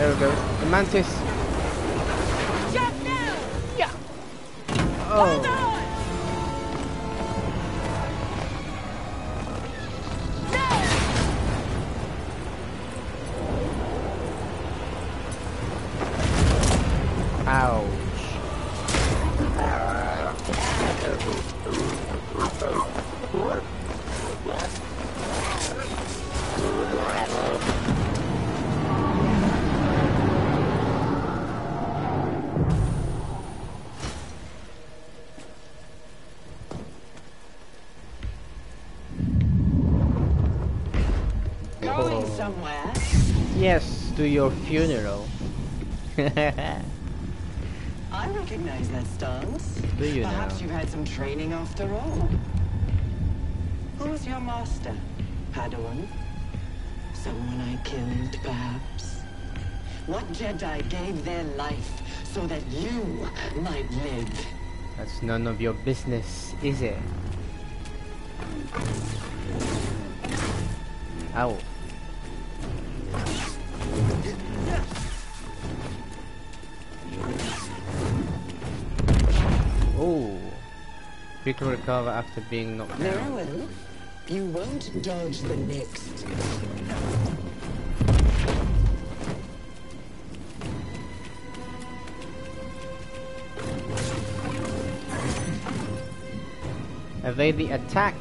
There we go. The mantis. Jump now! Yeah. Oh. No! Ouch. Somewhere? Yes, to your funeral. I recognize that stance. Do you Perhaps now? you've had some training after all. Who was your master? Padawan? Someone I killed, perhaps? What Jedi gave their life so that you might live? That's none of your business, is it? Ow. Oh. Quick recover after being knocked down. You won't dodge the next. Evade the attack.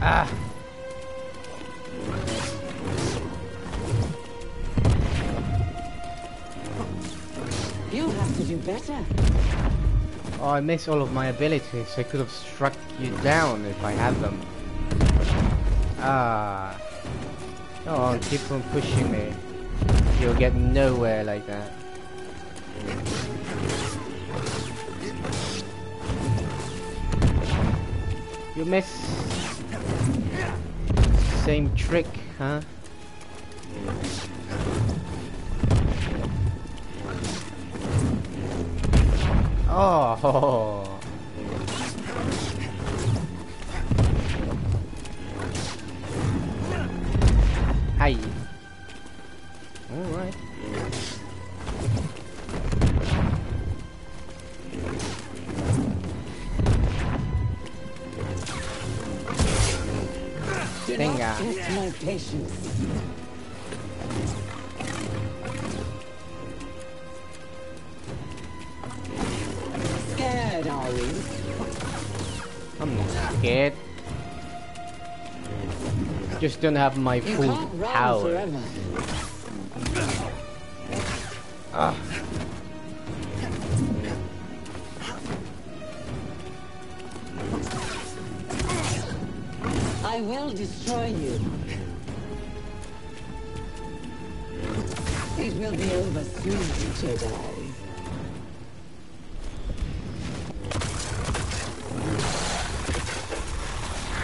Ah. Better. Oh, I miss all of my abilities. I could have struck you down if I had them. Ah. On, keep on pushing me. You'll get nowhere like that. You miss. Same trick, huh? Oh. Hi. All right. Do Venga. Scared. Just don't have my full power. Ah. I will destroy you. It will be over soon, Jedi.